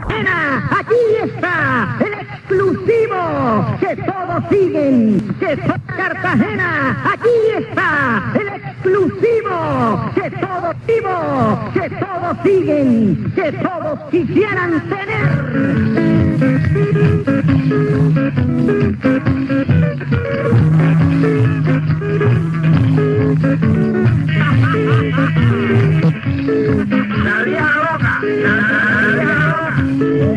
Aquí está el exclusivo que todos siguen, que son Cartagena. Aquí está el exclusivo que todos vivo, que todos siguen, que todos quisieran tener. La loca,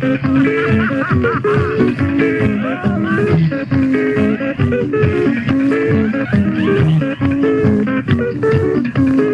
Thank you.